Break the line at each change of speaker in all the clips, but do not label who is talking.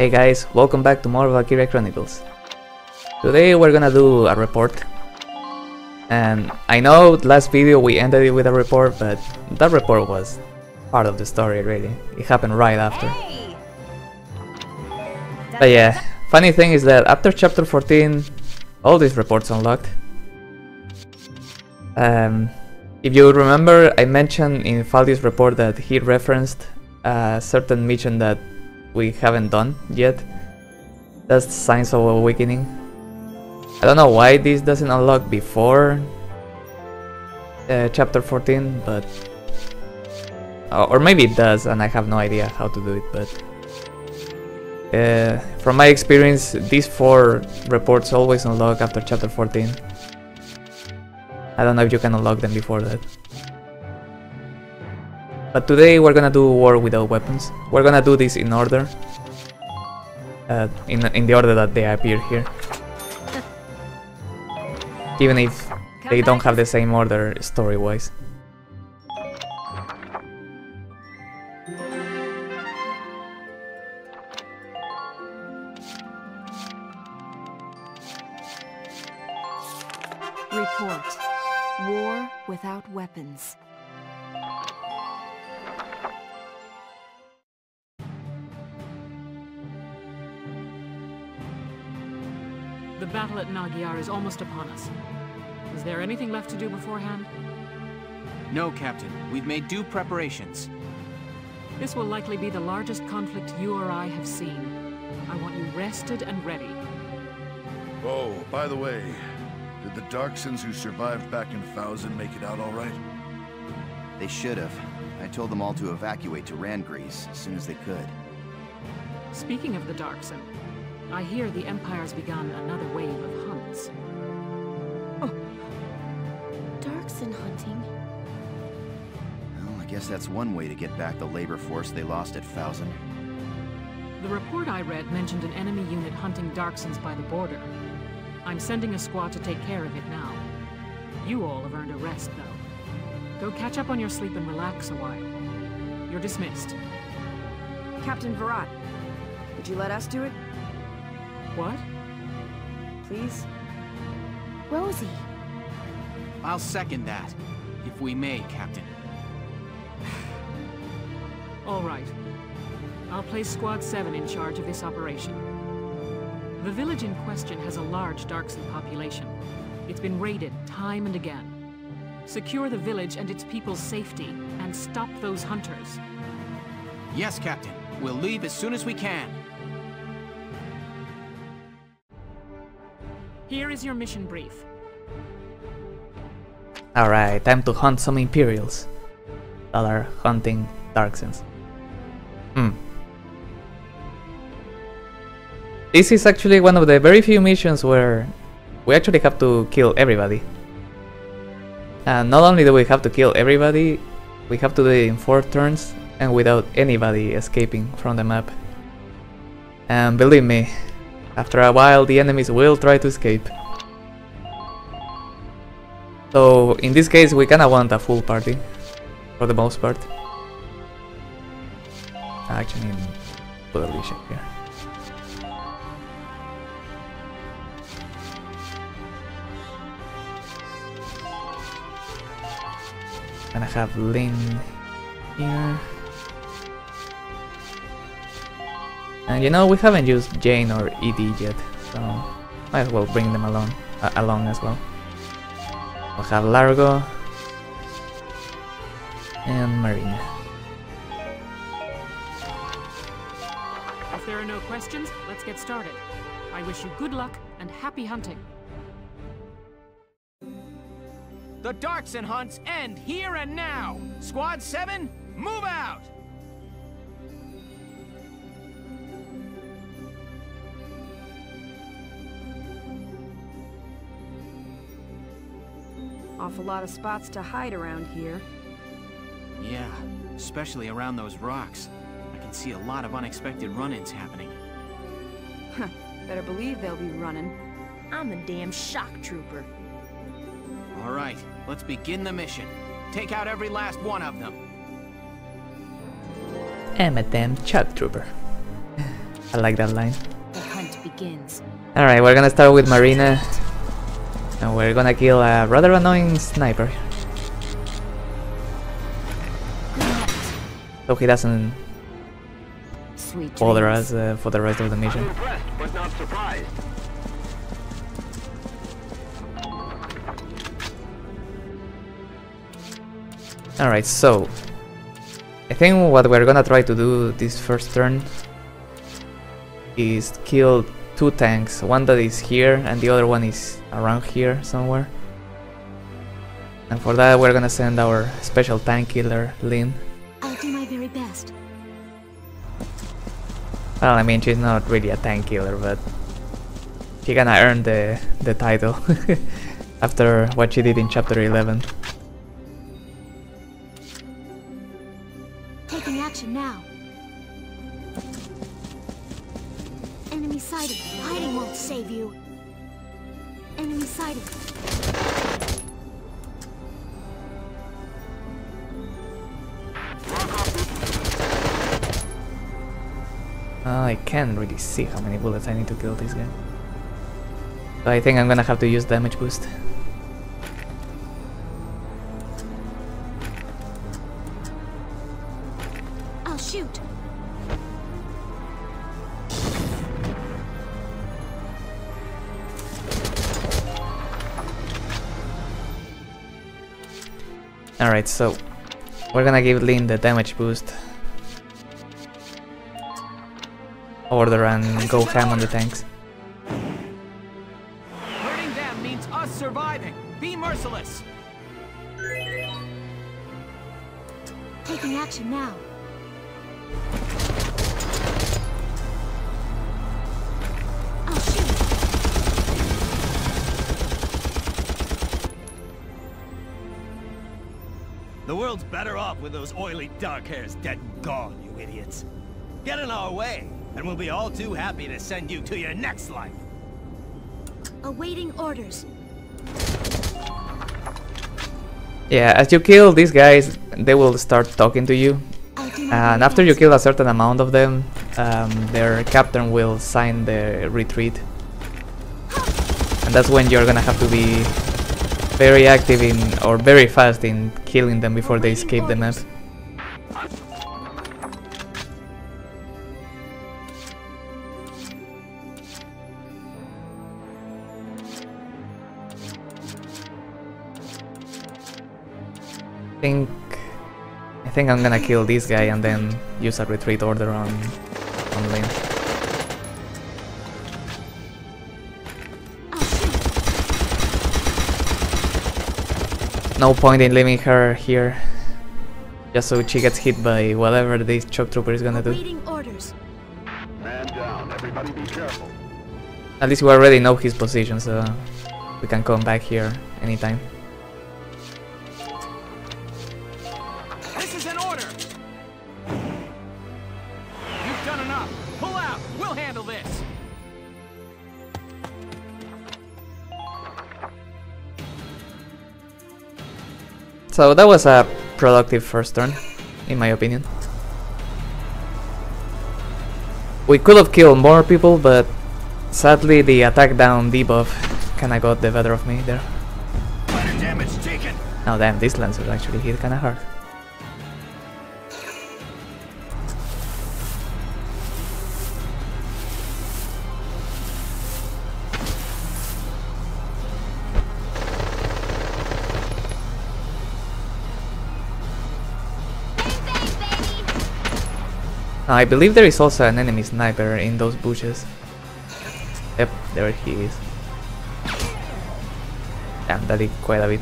Hey guys, welcome back to more Valkyria Chronicles. Today we're gonna do a report. And I know last video we ended it with a report, but that report was part of the story really. It happened right after.
Hey!
But yeah, funny thing is that after chapter 14, all these reports unlocked. Um, if you remember, I mentioned in Faldio's report that he referenced a certain mission that we haven't done yet. That's Signs of Awakening. I don't know why this doesn't unlock before uh, chapter 14, but... Uh, or maybe it does and I have no idea how to do it, but... Uh, from my experience, these four reports always unlock after chapter 14. I don't know if you can unlock them before that. But today we're gonna do War Without Weapons. We're gonna do this in order. Uh, in, in the order that they appear here. Even if they don't have the same order story-wise.
The battle at Naggiar is almost upon us. Is there anything left to do beforehand?
No, Captain. We've made due preparations.
This will likely be the largest conflict you or I have seen. I want you rested and ready.
Oh, by the way, did the Darcsens who survived back in Fouzen make it out all right?
They should have. I told them all to evacuate to Randgriz as soon as they could.
Speaking of the Darcsen, I hear the Empire's begun another wave of hunts.
Oh. Darcsen hunting.
Well, I guess that's one way to get back the labor force they lost at Fouzen.
The report I read mentioned an enemy unit hunting Darcsens by the border. I'm sending a squad to take care of it now. You all have earned a rest, though. Go catch up on your sleep and relax a while. You're dismissed.
Captain Varrot, would you let us do it,
What?
please?
Rosie.
I'll second that. If we may, Captain.
All right. I'll place Squad 7 in charge of this operation. The village in question has a large Darcsen population. It's been raided time and again. Secure the village and its people's safety, and stop those hunters.
Yes, Captain. We'll leave as soon as we can.
Here is your mission brief.
Alright, time to hunt some Imperials that are hunting Darcsens. Hmm. This is actually one of the very few missions where we actually have to kill everybody. And not only do we have to kill everybody, we have to do it in 4 turns and without anybody escaping from the map. And believe me, after a while the enemies will try to escape. So in this case we kinda want a full party, for the most part. Actually put a leash here. And I have Lynn here. And you know, we haven't used Jane or Edy yet, so might as well bring them along, uh, along as well. We'll have Largo and Marina.
If there are no questions, let's get started. I wish you good luck and happy hunting.
The Darcsen hunts end here and now. Squad 7, move out!
Awful lot of spots to hide around here.
Yeah, especially around those rocks. I can see a lot of unexpected run-ins happening.
Huh, better believe they'll be running.
I'm a damn shock trooper.
All right, let's begin the mission. Take out every last one of them.
I'm a damn shock trooper. I like that line.
The hunt begins.
Alright, we're gonna start with Marina. And we're gonna kill a rather annoying sniper.
Good night.
So he doesn't
Sweet
bother us uh, for the rest of the mission.
Impressed, but not surprised.
Alright, so I think what we're gonna try to do this first turn is kill two tanks. One that is here and the other one is around here somewhere. And for that we're gonna send our special tank killer, Lynn.
I'll do my very best.
Well, I mean she's not really a tank killer, but she gonna earn the, the title after what she did in chapter 11. See how many bullets I need to kill this guy. So I think I'm gonna have to use damage boost.
I'll shoot.
Alright, so we're gonna give Lynn the damage boost. Order and go ham on the tanks.
Hurting them means us surviving. Be merciless.
Taking action now. I'll shoot.
The world's better off with those oily dark hairs dead and gone, you idiots. Get in our way, and we'll be all too happy to send you to your next life.
Awaiting orders.
Yeah, as you kill these guys, they will start talking to you.
I'll do my
And after you kill a certain amount of them, um, their captain will sign the retreat. And that's when you're gonna have to be very active in, or very fast in killing them before they escape the map. Think I think I'm gonna kill this guy and then use a retreat order on on
Lynn.
No point in leaving her here. Just so she gets hit by whatever this shock trooper is gonna do.
Awaiting orders.
Man down. Everybody be careful.
At least we already know his position, so we can come back here anytime. So that was a productive first turn, in my opinion. We could have killed more people, but sadly the attack down debuff kinda got the better of me there.
Fighter damage taken.
Now damn, this lancer actually hit kinda hard. I believe there is also an enemy sniper in those bushes. Yep, there he is. Damn, that did quite a bit.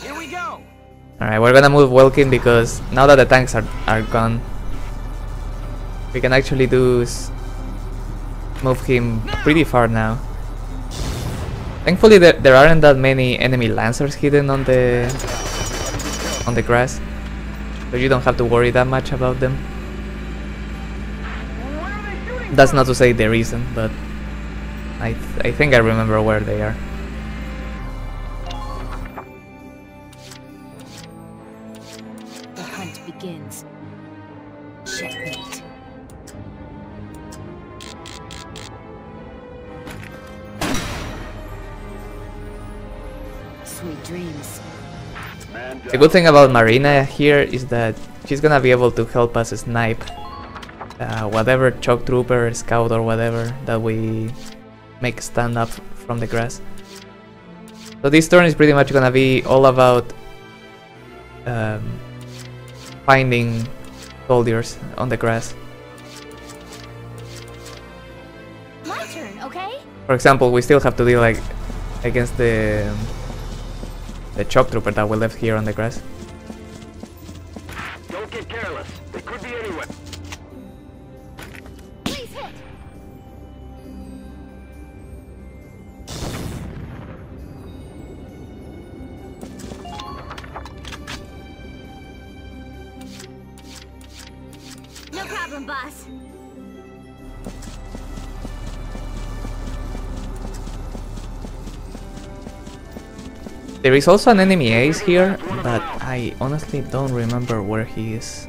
Here we go.
Alright, we're gonna move Welkin because now that the tanks are, are gone, we can actually do move him pretty far now. Thankfully there, there aren't that many enemy lancers hidden on the on the grass, so you don't have to worry that much about them. That's not to say there isn't, but I th I think I remember where they are.
The
good thing about Marina here is that she's gonna be able to help us snipe uh, whatever shock trooper, scout or whatever that we make stand up from the grass. So this turn is pretty much gonna be all about um, finding soldiers on the grass.
My turn, okay?
For example, we still have to deal like against the the shock trooper that we left here on the grass. Is also an enemy ace here, but I honestly don't remember where he is.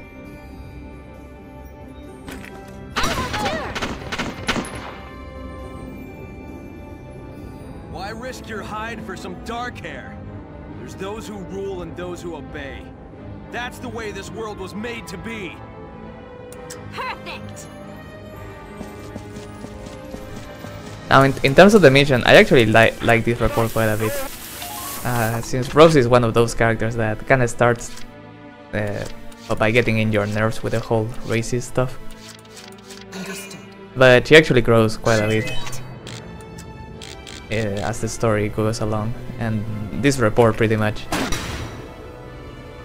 Why risk your hide for some dark hair? There's those who rule and those who obey. That's the way this world was made to be.
Perfect.
Now, in, in terms of the mission, I actually li like this report quite a bit. Uh, since Rose is one of those characters that kind of starts uh, by getting in your nerves with the whole racist stuff. But she actually grows quite a bit uh, as the story goes along. And this report pretty much,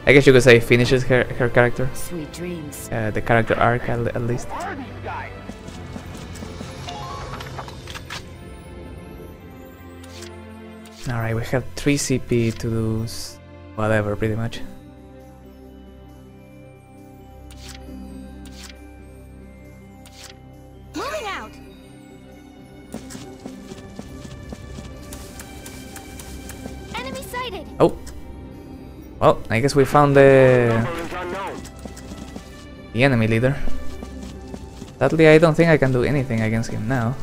I guess you could say, finishes her, her character.
Sweet dreams.
Uh, the character arc at, at least. Alright, we have 3 CP to do whatever, pretty much.
Moving out. Enemy sighted.
Oh! Well, I guess we found the,
Number is unknown.
the enemy leader. Sadly, I don't think I can do anything against him now.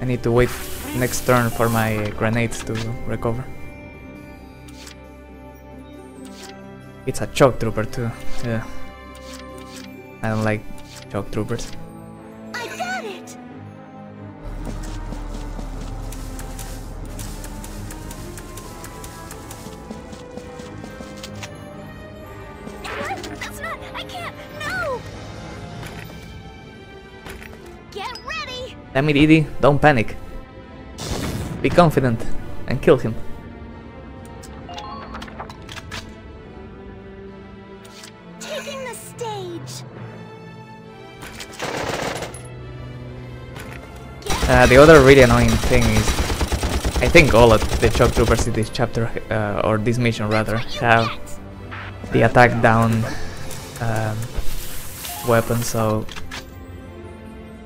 I need to wait next turn for my grenades to recover. It's a shock trooper too. Yeah. I don't like shock troopers.
I got it. That's not. I can't. No. Get ready.
Damn it, Edy, don't panic. Be confident and kill him.
Taking the stage.
Uh, the other really annoying thing is, I think all of the shock troopers in this chapter, uh, or this mission rather, have the attack down um, weapon, so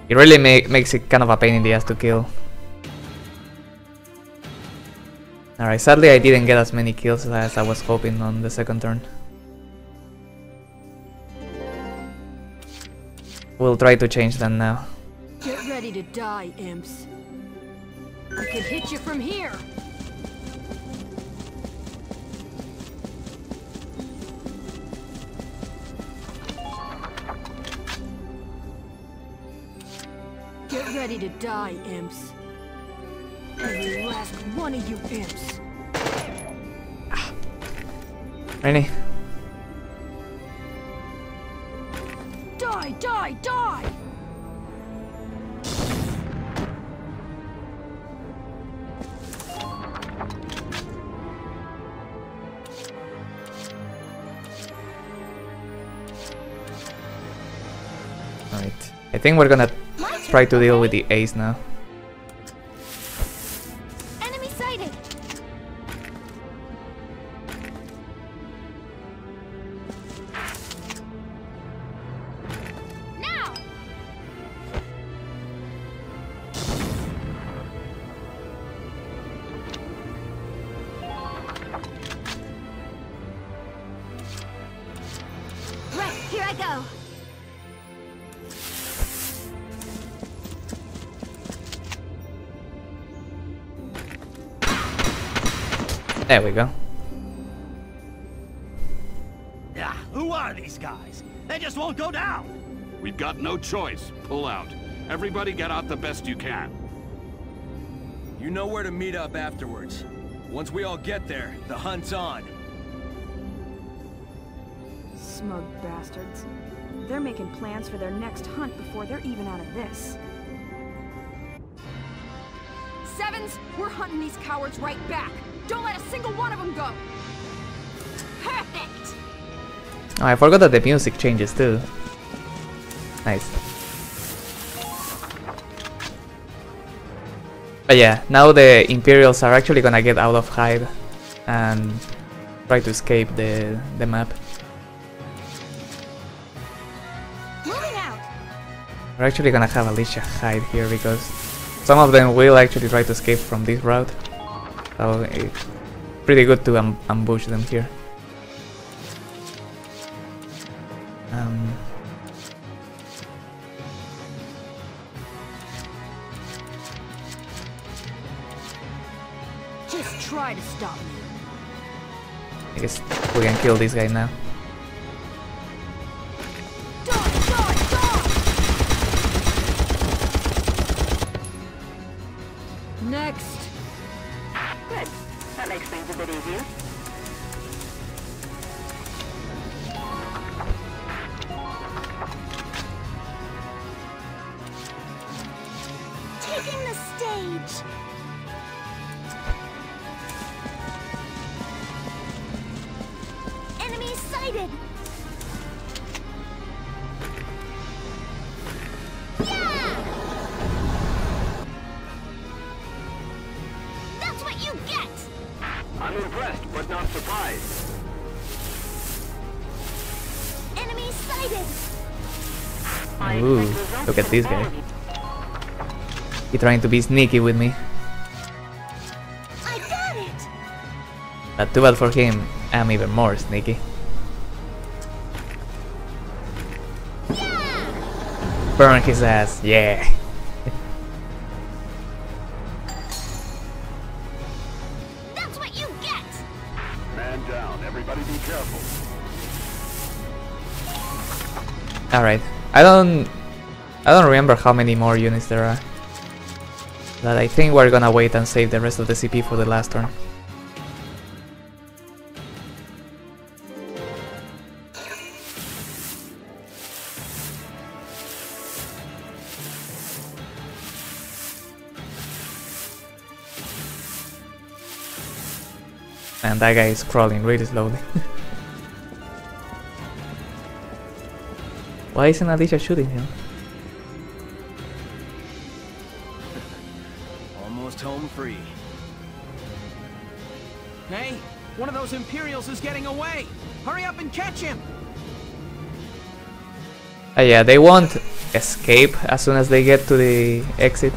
it really ma makes it kind of a pain in the ass to kill. Alright, sadly I didn't get as many kills as I was hoping on the second turn. We'll try to change that now.
Get ready to die, imps. I could hit you from here. Get ready to die, imps. Every last one of you imps.
Really?
Die, die, die!
Alright. I think we're gonna try to deal with the ace now. There we go.
Yeah, who are these guys? They just won't go down.
We've got no choice. Pull out. Everybody get out the best you can.
You know where to meet up afterwards. Once we all get there, the hunt's on.
Smug bastards. They're making plans for their next hunt before they're even out of this. Sevens, we're hunting these cowards right back. Don't let a single one of them go.
Perfect.
Oh, I forgot that the music changes too. Nice. But yeah, now the Imperials are actually gonna get out of hide and try to escape the, the map. We're actually gonna have Alicia hide here because some of them will actually try to escape from this route. So it's pretty good to um, ambush them here. Um,
Just try to stop me.
I guess we can kill this guy now.
Enemy. Yeah! That's what you get.
I'm impressed, but not surprised.
Enemy sighted.
Ooh, look at this guy. He trying to be sneaky with me.
I got it.
But too bad for him, I'm even more sneaky. Burn his ass, yeah.
That's what you get.
Man down. Everybody be careful.
Alright. I don't I don't remember how many more units there are. But I think we're gonna wait and save the rest of the CP for the last turn. And that guy is crawling really slowly. Why isn't Alicia shooting him?
Almost home free.
Hey, one of those Imperials is getting away. Hurry up and catch him.
Uh, yeah, they won't escape as soon as they get to the exit.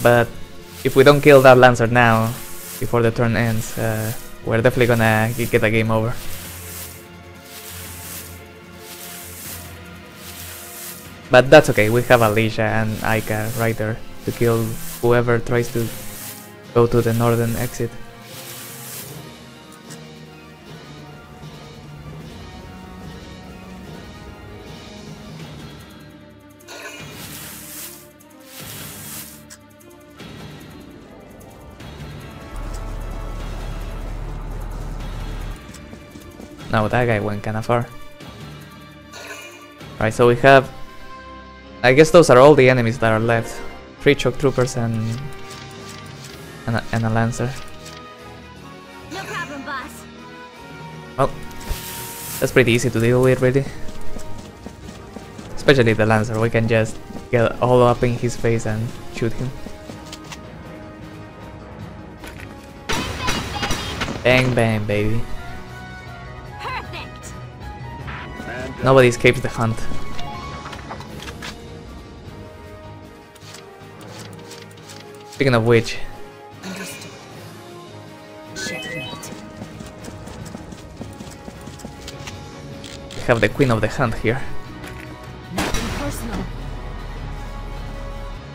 But if we don't kill that Lancer now, before the turn ends, uh, we're definitely gonna get a game over. But that's okay, we have Alicia and Aika right there to kill whoever tries to go to the northern exit. No, that guy went kinda far. Alright, so we have... I guess those are all the enemies that are left. Three shock troopers and... And a, and a lancer.
No problem, boss.
Well, that's pretty easy to deal with, really. Especially the lancer, we can just get all up in his face and shoot him. Bang bang, baby. Nobody escapes the hunt. Speaking of which.
Checkmate.
have the Queen of the Hunt here.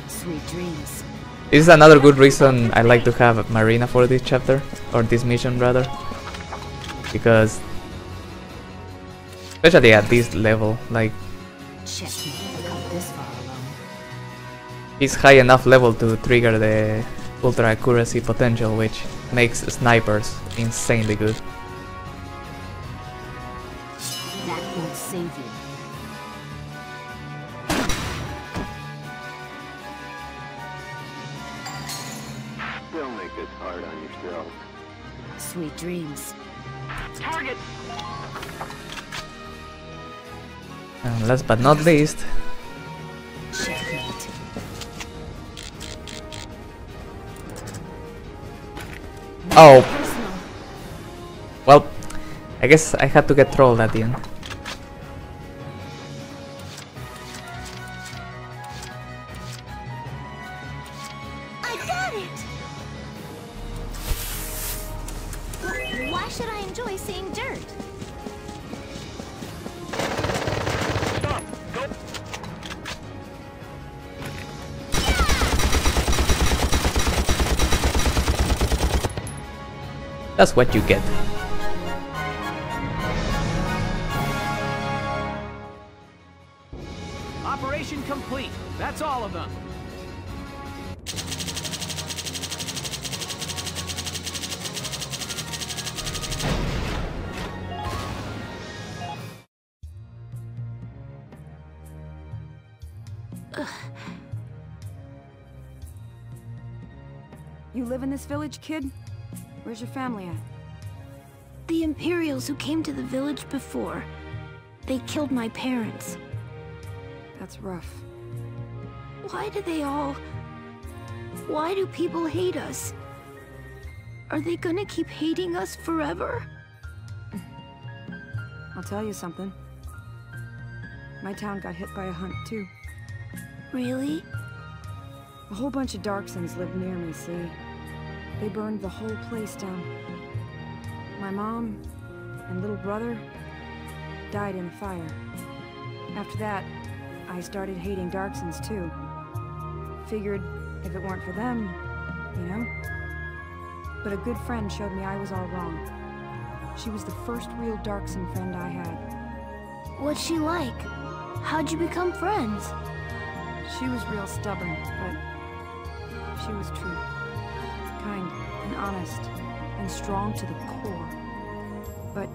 Sweet dreams.
This is another good reason I like to have Marina for this chapter, or this mission rather. Because, especially at this level, like,
Checkmate. Come this far alone.
he's high enough level to trigger the ultra accuracy potential, which makes snipers insanely good. Last but not least, oh, well, I guess I had to get trolled at the end. That's what you get.
Operation complete. That's all of them.
You live in this village, kid? Where's your family at?
The Imperials who came to the village before. They killed my parents.
That's rough.
Why do they all... Why do people hate us? Are they gonna keep hating us forever?
I'll tell you something. My town got hit by a hunt, too.
Really?
A whole bunch of Darcsens lived near me, see? They burned the whole place down. My mom and little brother died in a fire. After that, I started hating Darcsens too. Figured if it weren't for them, you know? But a good friend showed me I was all wrong. She was the first real Darcsen friend I had.
What's she like? How'd you become friends?
She was real stubborn, but she was true. Honest and strong to the core. But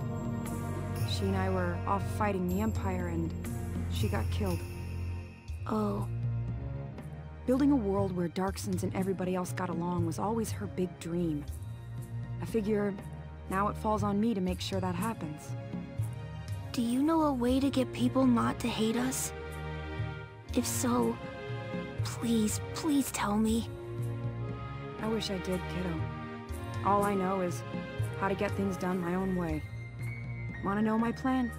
she and I were off fighting the Empire and she got killed.
Oh.
Building a world where Darcsens and everybody else got along was always her big dream. I figure now it falls on me to make sure that happens.
Do you know a way to get people not to hate us? If so, please, please tell me.
I wish I did, kiddo. All I know is how to get things done my own way. Wanna know my plan?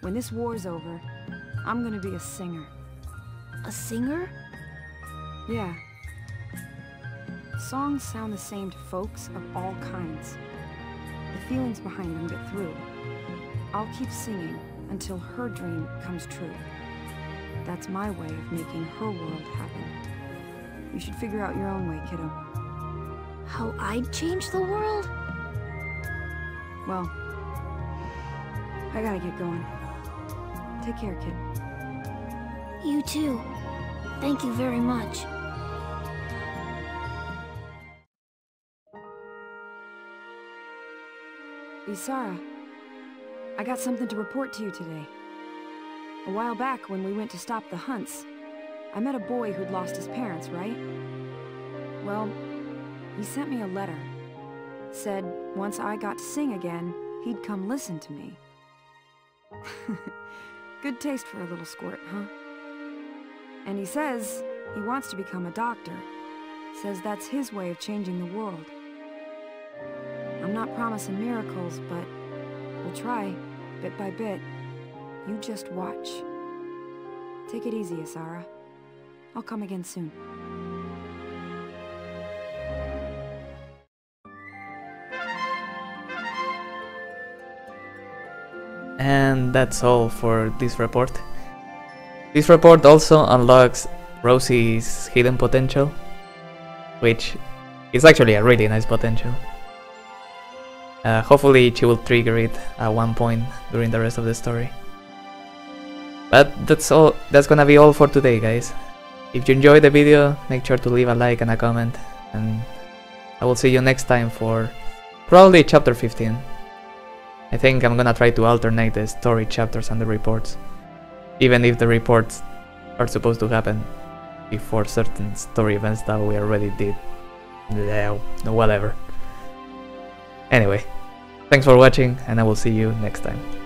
When this war's over, I'm gonna be a singer.
A singer?
Yeah. Songs sound the same to folks of all kinds. The feelings behind them get through. I'll keep singing until her dream comes true. That's my way of making her world happen. You should figure out your own way, kiddo.
How I'd change the world?
Well, I gotta get going. Take care, kid.
You too. Thank you very much.
Isara, I got something to report to you today. A while back, when we went to stop the hunts, I met a boy who'd lost his parents, right? Well, he sent me a letter. Said once I got to sing again, he'd come listen to me. Good taste for a little squirt, huh? And he says he wants to become a doctor. Says that's his way of changing the world. I'm not promising miracles, but we'll try, bit by bit. You just watch. Take it easy, Isara. I'll come again soon.
And that's all for this report. This report also unlocks Rosie's hidden potential, which is actually a really nice potential. Uh, hopefully she will trigger it at one point during the rest of the story. But that's all. That's gonna be all for today, guys. If you enjoyed the video, make sure to leave a like and a comment, and I will see you next time for probably chapter 15. I think I'm gonna try to alternate the story chapters and the reports, even if the reports are supposed to happen before certain story events that we already did. Yeah, whatever. Anyway, thanks for watching and I will see you next time.